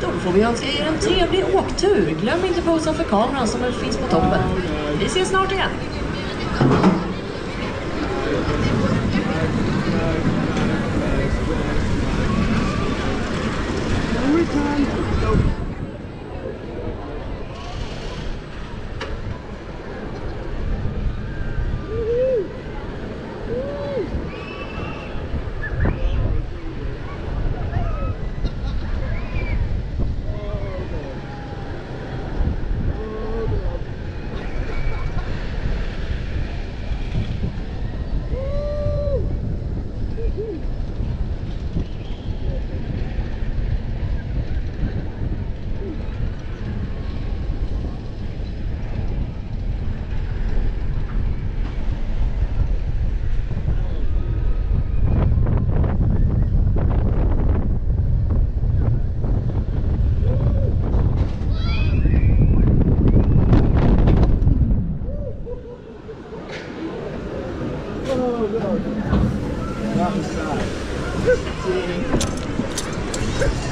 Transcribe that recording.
Då får vi önska er en trevlig åktur. Glöm inte posen för kameran som finns på toppen. Vi ses snart igen. Return. Not the side.